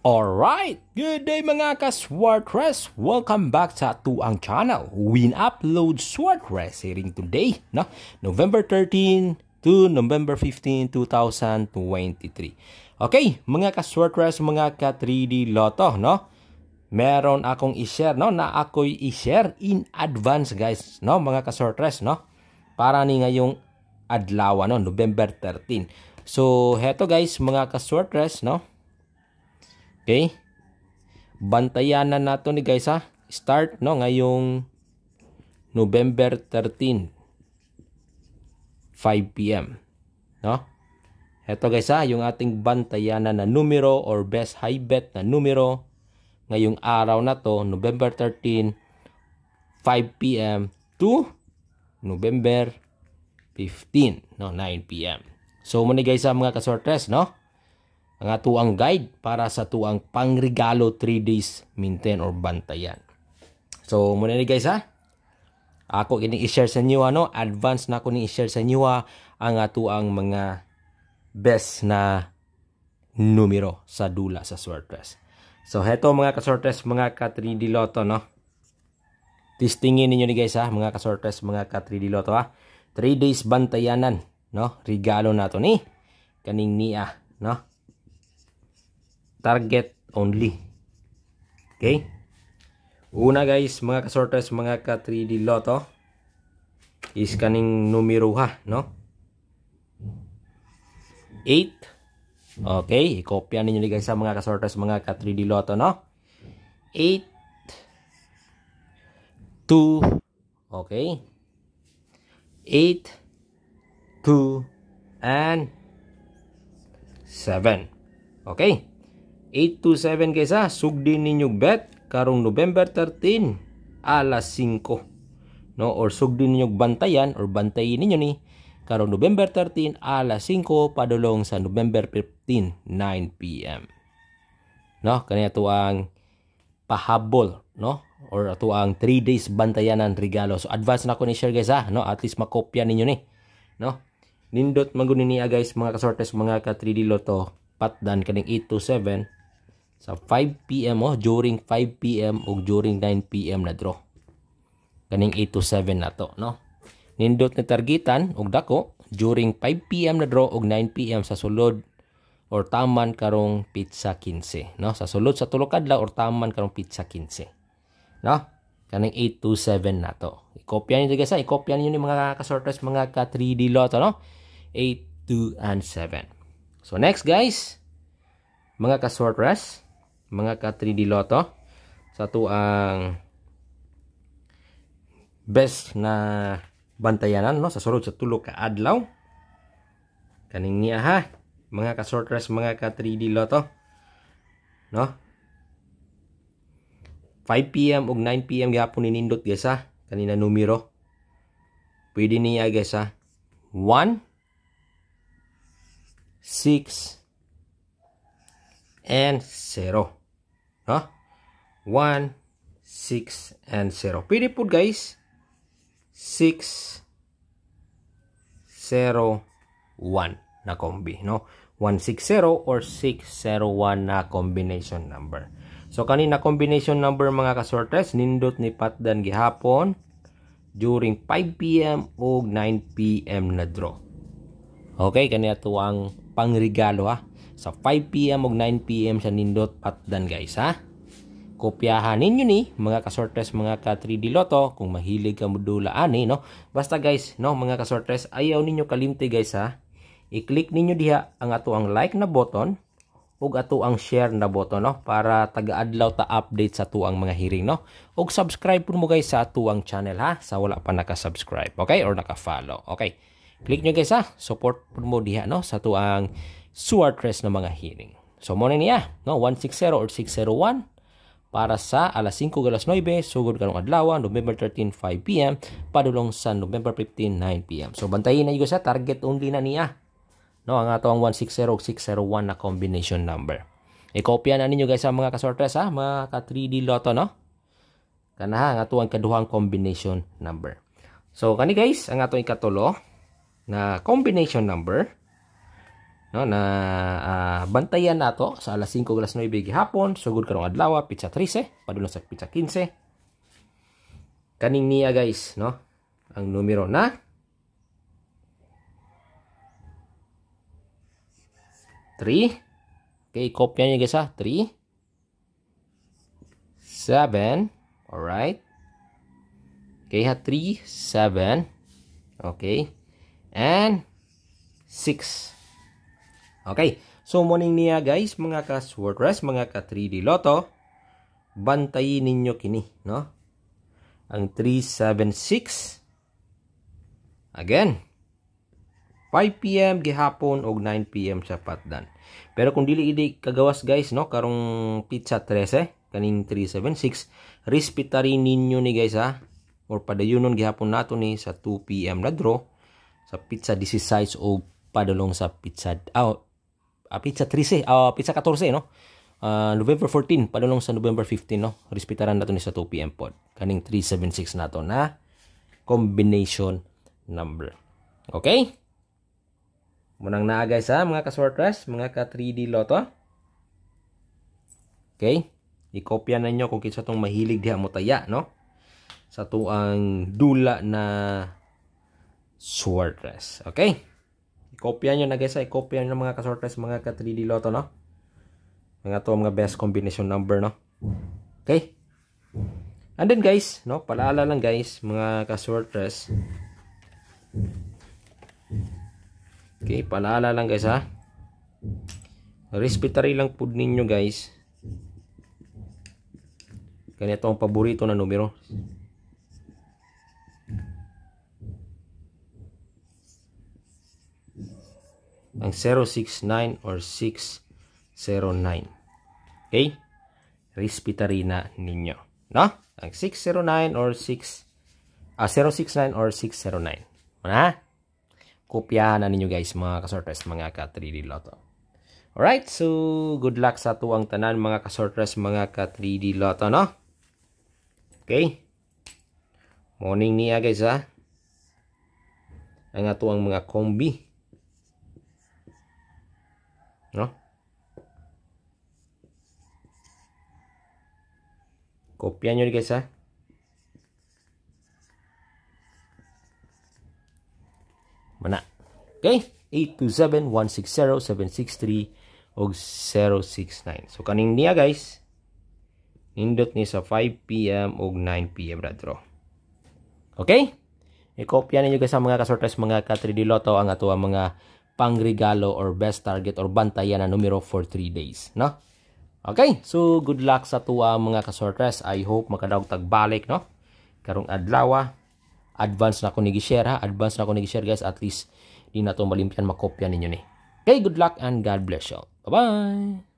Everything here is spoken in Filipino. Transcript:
Alright, good day mga ka-Swartress! Welcome back sa atuang channel. Win Upload Swartress hearing today, no? November 13 to November 15, 2023. Okay, mga ka-Swartress, mga ka-3D Lotto, no? Meron akong i-share, no? Na ako'y i-share in advance, guys, no? Mga ka-Swartress, no? Para ni ngayong adlaw, no? November 13. So, heto guys, mga ka-Swartress, no? Okay? Bantayan na nato ni guys ha. Start no ngayong November 13 5 PM. No? Ito guys ha, yung ating bantayanan na numero or best high bet na numero ngayong araw na to, November 13 5 PM to November 15, no, 9 PM. So muna guys ha mga kasortres, no? Ang atuang guide para sa tuang pangregalo 3 days maintain or bantayan. So muna ni guys ha. Ako kini i-share sa inyo ano, advance na ako ni i-share sa inyo ha, ang atuang mga best na numero sa dula sa Swortress. So heto mga kasortres, mga ka 3D Lotto no. Testingin ninyo ni guys ha, mga kasortres, mga ka 3D Lotto ha. 3 days bantayanan no, regalo nato ni kaning niya no target only. Okay? Una guys, mga kasortes, mga ka 3D Lotto is kaning numero ha, no? 8. Okay, ikopya ninyo guys sa mga kasortes, mga ka 3D Lotto, no? 8 2 Okay. 8 2 and 7. Okay. 827 guys ha, sugdin ninyong bet karong November 13 alas 5. No, or sugdin ninyong bantayan or bantayin ninyo ni karong November 13 alas 5 padulong sa November 15 9 PM. No, kaniya to ang pahabol, no? Or ato ang 3 days bantayanan regalo. So advance na ko ni share guys ha, no? At least makopya ninyo ni, no? Nindot magunin niya guys mga kasortes mga ka 3D Lotto patdan kaning 827 sa 5 PM oh, during 5 PM o during 9 PM na draw. Kaning 8 to 7 na to, no? Nindot ni targetan og dako during 5 PM na draw og 9 PM sa sulod or taman karong pizza 15, no? Sa sulod sa tulo kadlaw or taman karong pizza 15. No? Kaning 8 to 7 na to. Ikopya niyo guys, ikopya niyo ni mga kasorters mga ka 3D lotto, no? 8, 2 and 7. So next guys, mga kasorters, mga ka 3D Lotto sa tuang best na bantayanan no? Sa sulod sa tulo ka adlaw. Kaning niya ha? Mga ka sortress mga ka 3D Lotto no? 5 PM ug 9 PM gihapon ni nindot guys ha? Kanina numero. Pwede niya guys ha? 1 6 and 0 Ha? 1, 6, and 0. Pwede po guys. 6, 0, 1 na kombi. No? 160 or 601 na combination number. So kanina combination number mga kasortes nindot ni Patdan gihapon during 5 PM o 9 PM na draw. Okay, kanina to ang pangregalo ha sa 5 PM ug 9 PM sa nindot patdan guys ha. Kopyahan ninyo ni mga kasortres mga ka 3D Lotto kung mahilig ka modula ani no. Basta guys no mga kasortres ayaw ninyo kalimti guys ha. I-click ninyo diha ang ato ang like na button ug ato ang share na button no para taga-adlaw ta update sa tuang mga hearing no. Ug subscribe po mo guys sa atuang channel ha sa wala pa naka-subscribe okay or naka-follow. Okay. Click nyo guys ha. Support po mo diha no sa tuang Suartres na mga hearing. So mo niya, no 160 or 601 para sa alas 5 galas 9 sugod kanong adlaw November 13 5 PM padulong sa November 15 9 PM. So bantayin na sa target only na niya. No ang ato ang 160 ug 601 na combination number. I-kopya na ninyo guys sa mga kasortres ha, mga ka 3D lotto no. Kana ha, ang ato ang kaduhang combination number. So kani guys, ang ato ikatulo na combination number no na uh, bantayan nato sa alas 5 alas 9 gihapon. Sugod karong adlaw pizza 13 padulong sa pizza 15 kaning niya guys no? Ang numero na 3 okay kopya niya guys ha? 3 7 alright okay ha? 3 7 okay. And 6 Okay. So, morning niya guys, mga ka-swordress, mga ka-3D Lotto, bantayin ninyo kini, no? Ang 376. Again. 5 p.m. gihapon og 9 p.m. sa patdan. Pero kung dili idi kagawas guys, no, karong pizza 13, kaning 376, respetary ninyo ni guys ha. Or padayunon gihapon nato ni sa 2 p.m. na draw sa pizza 16 o padulong sa pizza out uh, pizza 13, uh, pizza 14 no. Uh, November 14 padulong sa November 15 no. Respetaran nato ni sa 2 PM pod. Kaning 376 nato na combination number. Okay? Munang naa guys ha, mga ka-sortress, mga ka-3D Lotto. Okay? I-kopya na nyo kung kinsa tong mahilig diha mo taya, no? Sa tuang dula na sortress. Okay? Kopya nyo na guys ay kopya nyo mga kasortes mga ka 3D Lotto no. Mga to mga best combination number no. Okay. And then guys, no, palaala lang guys mga kasortes. Okay, palaala lang guys ha. Respetary lang pud ninyo guys. Ganito ang paborito na numero. Ang 069 or 609. Okay? Respetary na ninyo. No? Ang 609 or 6 ah, 069 or 609. Mana? Kopyahan na ninyo guys mga kasortres, mga ka 3D Lotto. Alright, so good luck sa tuwang tanan mga kasortres, mga ka 3D Lotto, no? Okay? Morning niya guys ha. Ang atuang mga kombi. No? Kopya nyo guys ha. Mana. Okay? 827-160-763 o 069. So, kaning niya guys, nindot ni sa 5pm o 9pm na draw. Okay? I-kopya ninyo guys sa mga kasortes, mga ka-3D Lotto, ang ato ang mga pangregalo or best target or bantayan na numero for 3 days, no? Okay, so good luck sa tuwa mga kasortres. I hope makadaog tagbalik, no? Karong adlaw, advance na ko nigi-share ha. Advance na ko nigi-share guys. At least di na to malimpyan makopya ninyo ni. Okay, good luck and God bless you. Bye-bye!